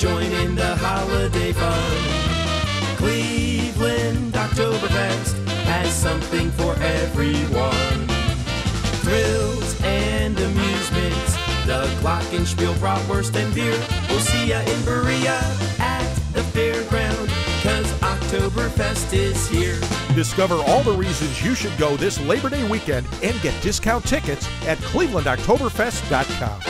join in the holiday fun. Cleveland Oktoberfest has something for everyone. Thrills and amusements, the Glockenspiel, bratwurst, and beer. We'll see ya in Berea at the fairground, cause Oktoberfest is here. Discover all the reasons you should go this Labor Day weekend and get discount tickets at clevelandoktoberfest.com.